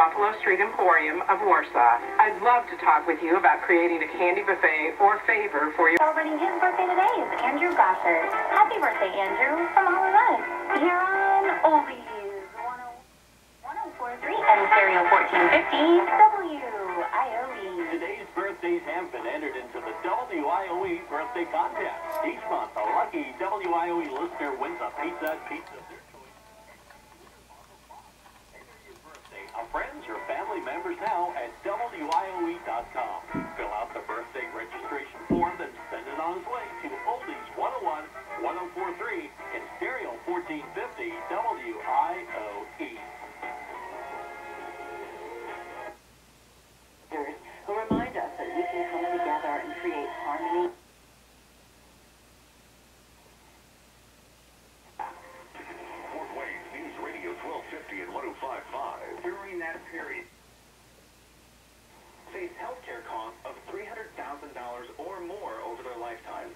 Buffalo Street Emporium of Warsaw. I'd love to talk with you about creating a candy buffet or favor for your... Celebrating his birthday today is Andrew Gossard. Happy birthday, Andrew, from all of us. Here on Oldies 1043 and Stereo 1450 WIOE. Today's birthdays have been entered into the WIOE birthday contest. Each month, a lucky WIOE listener wins a pizza pizza. of their choice. Enter your birthday of friends or family members now at WIOE.com. Fill out the birthday registration form, then send it on its way to and 1055. during that period face healthcare costs of $300,000 or more over their lifetime.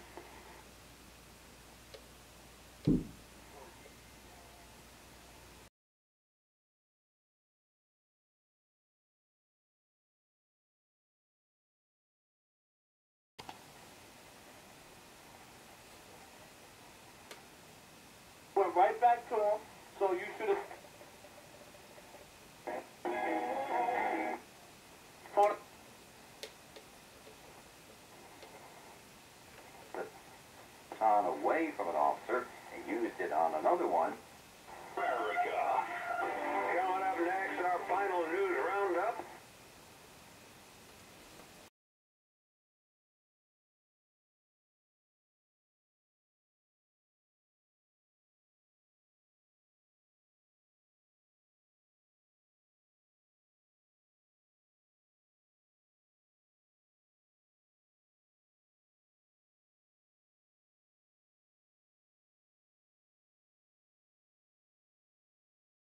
On away from an officer and used it on another one,